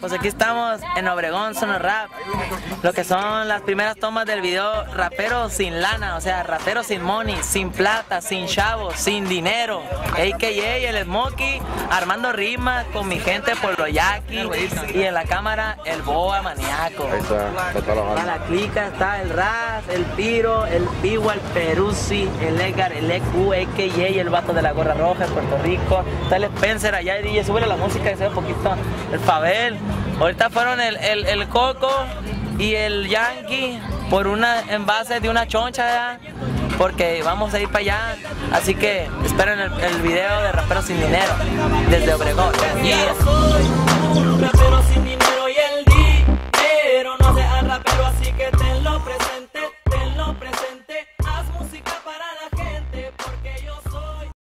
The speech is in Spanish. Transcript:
Pues aquí estamos en Obregón, Zona Rap. Lo que son las primeras tomas del video Rapero sin lana, o sea, rapero sin money, sin plata, sin chavos, sin dinero. AKA el Smokey, armando rimas con mi gente por los yaquis. Y en la cámara el Boa Maniaco. Ahí está, está. Para la clica está el Raz, el Piro, el Piwa, el Peruzzi, el Edgar, el EQ, AKA el vato de la gorra roja en Puerto Rico. Está el Spencer allá y DJ, sube la música que se ve un poquito. El Fabel. Ahorita fueron el, el, el Coco y el Yankee por una envase de una choncha porque vamos a ir para allá. Así que esperen el, el video de Rapero sin Dinero desde Obregón. Yeah. Rapero sin dinero y el dinero no sea rapero así que te